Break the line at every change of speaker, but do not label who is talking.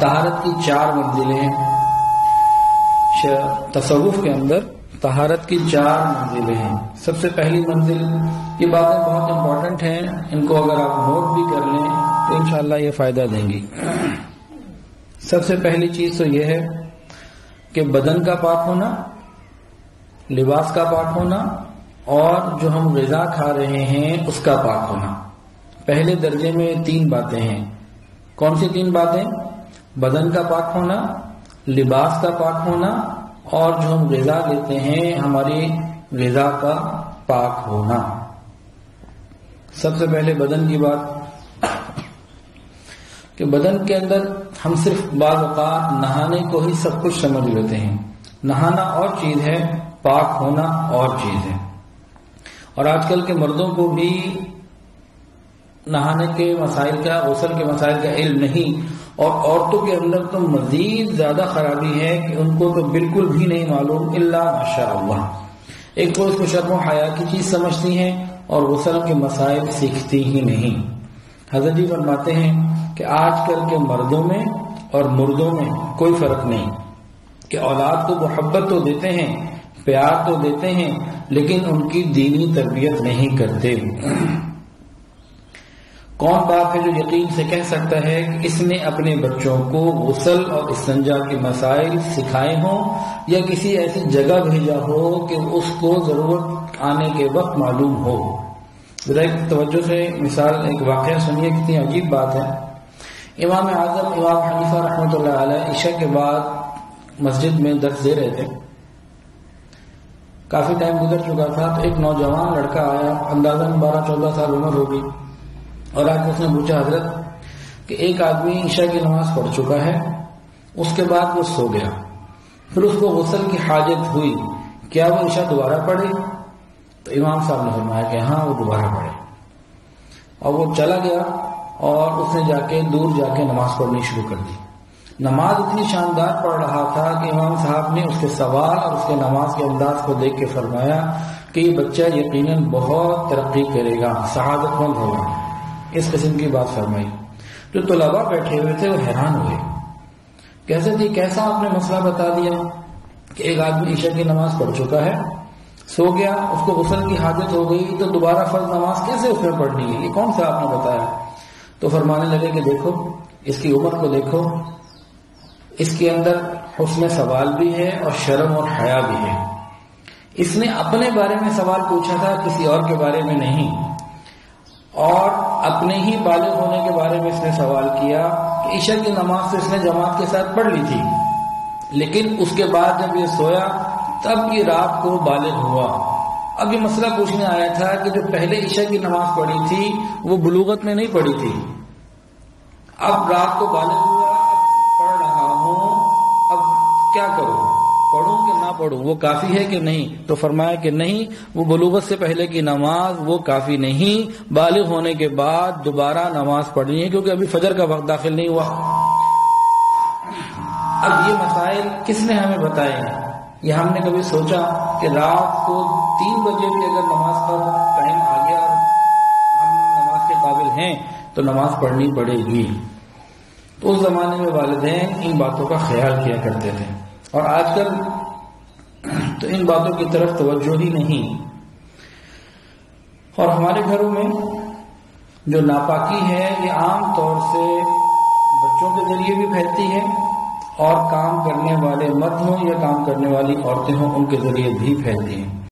طہارت کی چار منزلیں تصوف کے اندر طہارت کی چار منزلیں ہیں۔ سب سے پہلی منزل، یہ باتیں بہت امپورٹنٹ ہیں۔ ان کو اگر آپ نوٹ بھی کر لیں تو انشاءاللہ یہ فائدہ دیں گی۔ سب سے پہلی چیز تو یہ ہے کہ بدن کا پاک ہونا، لباس کا پاک ہونا اور جو ہم غذا کھا رہے ہیں، اس کا پاک ہونا۔ پہلے درجے میں تین باتیں ہیں۔ کون سی تین باتیں؟ بدن کا پاک ہونا، لباس کا پاک ہونا، اور جو ہم غذا لیتے ہیں، ہماری غذا کا پاک ہونا۔ سب سے پہلے بدن کی بات۔ کہ بدن کے اندر ہم صرف بعض اوقات نہانے کو ہی سب کچھ سمجھ لیتے ہیں۔ نہانا اور چیز ہے، پاک ہونا اور چیز ہے۔ اور آج کل کے مردوں کو بھی نہانے کے مسائل کا، غسل کے مسائل کا علم نہیں۔ اور عورتوں کے اندر تو مزید زیادہ خرابی ہے کہ ان کو تو بالکل بھی نہیں معلوم اللہ ماشاء اللہ۔ ایک تو اس کو شرم و حیا کی چیز سمجھتی ہیں اور غسل کے مسائل سیکھتی ہی نہیں۔ حضرت جی فرماتے ہیں کہ آج کل کے مردوں میں اور مردوں میں کوئی فرق نہیں۔ کہ اولاد کو محبت تو دیتے ہیں، پیار تو دیتے ہیں، لیکن ان کی دینی تربیت نہیں کرتے۔ کون بات ہے جو یقین سے کہہ سکتا ہے کہ اس نے اپنے بچوں کو غسل اور استنجا کے مسائل سکھائے ہوں یا کسی ایسی جگہ بھیجا ہو کہ اس کو ضرورت آنے کے وقت معلوم ہو؟ ذرا ایک توجہ سے مثال، ایک واقعہ سنیے، کتنی عجیب بات ہے۔ امام اعظم، امام حنیفہ رحمۃ اللہ علیہ عشاء کے بعد مسجد میں درس دے رہے تھے۔ کافی ٹائم گزر چکا تھا تو ایک نوجوان لڑکا آیا، اندازہ بارہ چودہ سال عمر ہوگی۔ اور آج اس نے پوچھا، حضرت، کہ ایک آدمی عشاء کی نماز پڑھ چکا ہے، اس کے بعد وہ سو گیا۔ پھر اس کو غسل کی حاجت ہوئی، کیا وہ عشاء دوبارہ پڑھے؟ تو امام صاحب نے فرمایا کہ ہاں وہ دوبارہ پڑھے۔ اور وہ چلا گیا اور اس نے جا کے دور جا کے نماز پڑھنی شروع کر دی۔ نماز اتنی شاندار پڑھ رہا تھا کہ امام صاحب نے اس کے سوال اور اس کے نماز کے انداز کو دیکھ کے فرمایا کہ یہ بچہ یقیناً بہت ترقی کرے گا شہادت مند ہوگا۔ اس قسم کی بات فرمائی۔ جو طلبا بیٹھے ہوئے تھے وہ حیران ہوئے۔ کیسے تھی کیسا آپ نے مسئلہ بتا دیا کہ ایک آدمی عشاء کی نماز پڑھ چکا ہے؟ سو گیا، اس کو غسل کی حاجت ہو گئی، تو دوبارہ فرض نماز کیسے اس میں پڑھنی ہے؟ یہ کون سا آپ نے بتایا؟ تو فرمانے لگے کہ دیکھو، اس کی عمر کو دیکھو۔ اس کے اندر حسن سوال بھی ہے اور شرم اور حیا بھی ہے۔ اس نے اپنے بارے میں سوال پوچھا تھا، کسی اور کے بارے میں نہیں۔ اور اپنے ہی بالغ ہونے کے بارے میں اس نے سوال کیا کہ عشاء کی نماز تو اس نے جماعت کے ساتھ پڑھ لی تھی۔ لیکن اس کے بعد جب یہ سویا، تب یہ رات کو بالغ ہوا۔ اب یہ مسئلہ پوچھنے آیا تھا کہ جو پہلے عشاء کی نماز پڑھی تھی، وہ بلوغت میں نہیں پڑھی تھی۔ اب رات کو بالغ ہوا پڑھ رہا ہوں، اب کیا کروں؟ پڑھوں کہ نہ پڑھوں؟ وہ کافی ہے کہ نہیں؟ تو فرمایا کہ نہیں، وہ بلوغت سے پہلے کی نماز وہ کافی نہیں۔ بالغ ہونے کے بعد دوبارہ نماز پڑھنی ہے، کیونکہ ابھی فجر کا وقت داخل نہیں ہوا۔ اب یہ مسائل کس نے ہمیں بتائے؟ یہ ہم نے کبھی سوچا کہ رات کو تین بجے بھی اگر نماز کا ٹائم آ گیا، ہم نماز کے قابل ہیں، تو نماز پڑھنی پڑے گی۔ تو اس زمانے میں والدین ان باتوں کا خیال کیا کرتے تھے۔ اور آج کل تو ان باتوں کی طرف توجہ ہی نہیں۔ اور ہمارے گھروں میں جو ناپاکی ہے، یہ عام طور سے بچوں کے ذریعے بھی پھیلتی ہے اور کام کرنے والے مرد ہوں یا کام کرنے والی عورتیں ہوں، ان کے ذریعے بھی پھیلتی ہیں۔